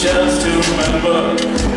just to remember.